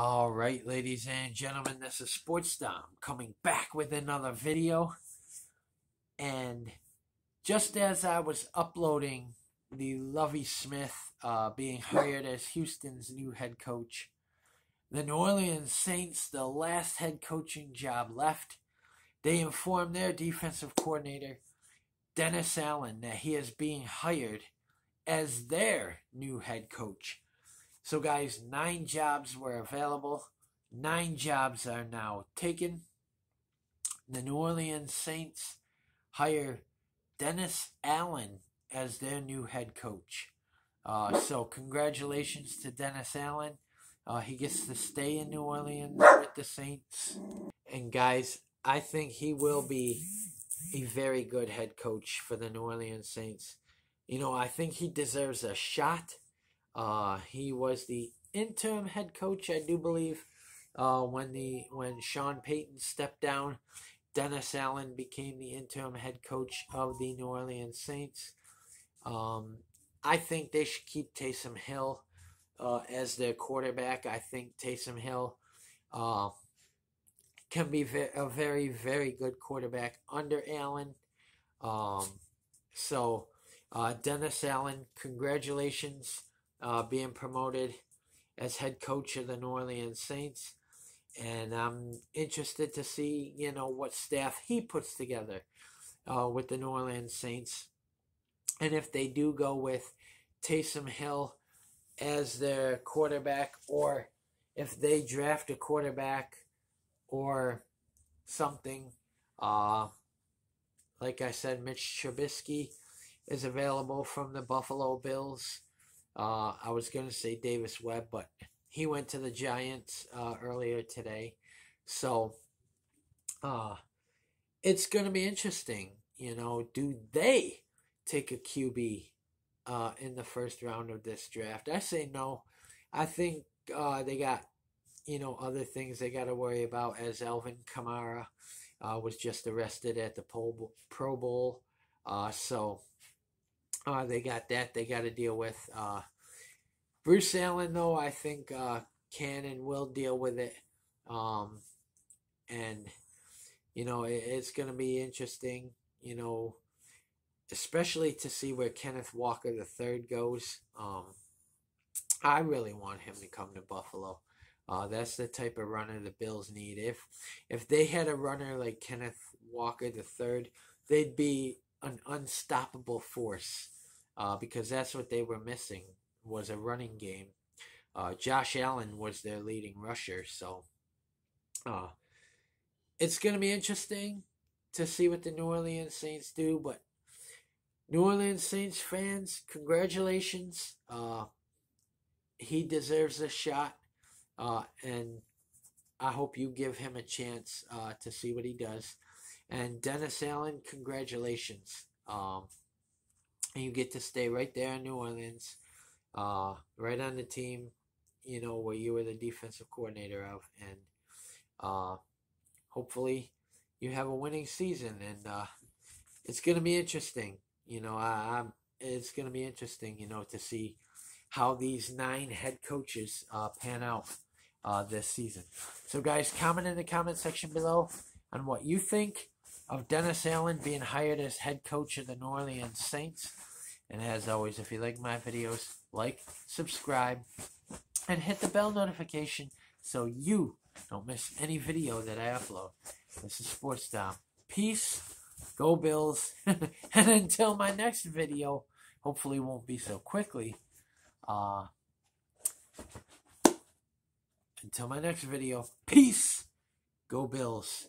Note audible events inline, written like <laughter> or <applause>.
All right, ladies and gentlemen, this is Sportsdom coming back with another video. And just as I was uploading the Lovie Smith uh, being hired as Houston's new head coach, the New Orleans Saints, the last head coaching job left, they informed their defensive coordinator, Dennis Allen, that he is being hired as their new head coach. So, guys, nine jobs were available. Nine jobs are now taken. The New Orleans Saints hire Dennis Allen as their new head coach. Uh, so, congratulations to Dennis Allen. Uh, he gets to stay in New Orleans with the Saints. And, guys, I think he will be a very good head coach for the New Orleans Saints. You know, I think he deserves a shot uh, he was the interim head coach, I do believe, uh, when the when Sean Payton stepped down. Dennis Allen became the interim head coach of the New Orleans Saints. Um, I think they should keep Taysom Hill uh, as their quarterback. I think Taysom Hill uh, can be a very, very good quarterback under Allen. Um, so, uh, Dennis Allen, congratulations uh, being promoted as head coach of the New Orleans Saints. And I'm interested to see, you know, what staff he puts together uh, with the New Orleans Saints. And if they do go with Taysom Hill as their quarterback, or if they draft a quarterback or something, uh, like I said, Mitch Trubisky is available from the Buffalo Bills. Uh, I was going to say Davis Webb, but he went to the Giants uh, earlier today. So uh, it's going to be interesting. You know, do they take a QB uh, in the first round of this draft? I say no. I think uh, they got, you know, other things they got to worry about as Alvin Kamara uh, was just arrested at the Pro Bowl. Uh, so uh, they got that they got to deal with. Uh, Bruce Allen, though, I think uh, can and will deal with it. Um, and, you know, it, it's going to be interesting, you know, especially to see where Kenneth Walker III goes. Um, I really want him to come to Buffalo. Uh, that's the type of runner the Bills need. If if they had a runner like Kenneth Walker III, they'd be an unstoppable force uh, because that's what they were missing was a running game. Uh, Josh Allen was their leading rusher, so uh, it's going to be interesting to see what the New Orleans Saints do. But New Orleans Saints fans, congratulations! Uh, he deserves a shot, uh, and I hope you give him a chance uh, to see what he does. And Dennis Allen, congratulations! Um, and you get to stay right there in New Orleans, uh, right on the team, you know, where you were the defensive coordinator of, and uh, hopefully you have a winning season, and uh, it's going to be interesting. You know, I, I'm, it's going to be interesting, you know, to see how these nine head coaches uh, pan out uh, this season. So, guys, comment in the comment section below on what you think of Dennis Allen being hired as head coach of the New Orleans Saints. And as always, if you like my videos, like, subscribe, and hit the bell notification so you don't miss any video that I upload. This is Sportsdom. Peace, go Bills, <laughs> and until my next video, hopefully won't be so quickly, uh, until my next video, peace, go Bills,